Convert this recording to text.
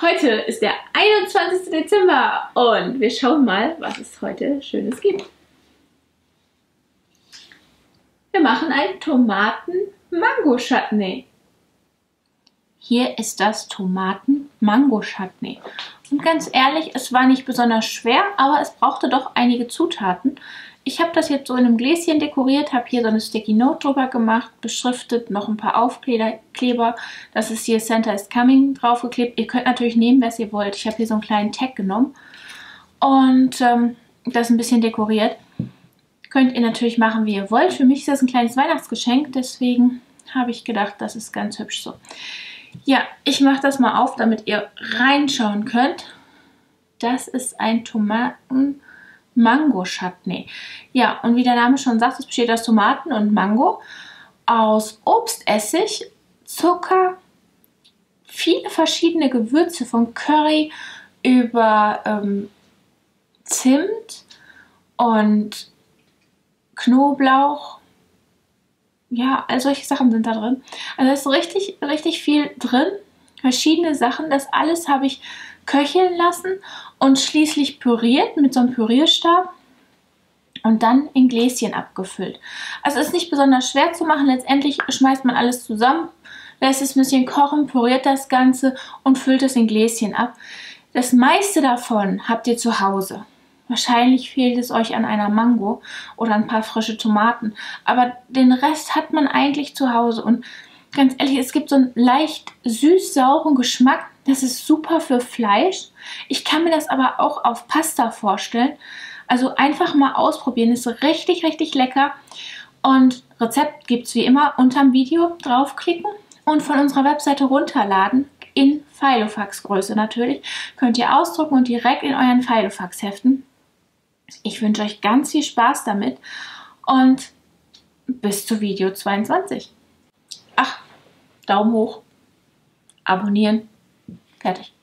Heute ist der 21. Dezember und wir schauen mal, was es heute Schönes gibt. Wir machen ein Tomaten-Mango-Chutney. Hier ist das Tomaten-Mango-Chutney. Und ganz ehrlich, es war nicht besonders schwer, aber es brauchte doch einige Zutaten. Ich habe das jetzt so in einem Gläschen dekoriert, habe hier so eine Sticky Note drüber gemacht, beschriftet, noch ein paar Aufkleber. Das ist hier Santa is Coming draufgeklebt. Ihr könnt natürlich nehmen, was ihr wollt. Ich habe hier so einen kleinen Tag genommen und ähm, das ein bisschen dekoriert. Könnt ihr natürlich machen, wie ihr wollt. Für mich ist das ein kleines Weihnachtsgeschenk, deswegen habe ich gedacht, das ist ganz hübsch so. Ja, ich mache das mal auf, damit ihr reinschauen könnt. Das ist ein Tomaten- Mango-Chutney. Ja, und wie der Name schon sagt, es besteht aus Tomaten und Mango, aus Obstessig, Zucker, viele verschiedene Gewürze von Curry über ähm, Zimt und Knoblauch. Ja, all solche Sachen sind da drin. Also ist richtig, richtig viel drin. Verschiedene Sachen. Das alles habe ich köcheln lassen und schließlich püriert mit so einem Pürierstab und dann in Gläschen abgefüllt. Also ist nicht besonders schwer zu machen. Letztendlich schmeißt man alles zusammen, lässt es ein bisschen kochen, püriert das Ganze und füllt es in Gläschen ab. Das meiste davon habt ihr zu Hause. Wahrscheinlich fehlt es euch an einer Mango oder ein paar frische Tomaten. Aber den Rest hat man eigentlich zu Hause. Und ganz ehrlich, es gibt so einen leicht süß-sauren Geschmack, das ist super für Fleisch. Ich kann mir das aber auch auf Pasta vorstellen. Also einfach mal ausprobieren. Ist richtig, richtig lecker. Und Rezept gibt es wie immer unterm Video. Draufklicken und von unserer Webseite runterladen. In Filofax-Größe natürlich. Könnt ihr ausdrucken und direkt in euren Filofax heften. Ich wünsche euch ganz viel Spaß damit und bis zu Video 22. Ach, Daumen hoch, abonnieren Fertig.